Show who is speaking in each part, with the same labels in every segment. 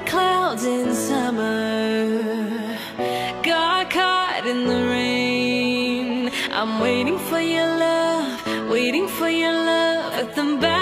Speaker 1: clouds in summer. Got caught in the rain. I'm waiting for your love Waiting for your love. At the back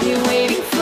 Speaker 1: lying waiting for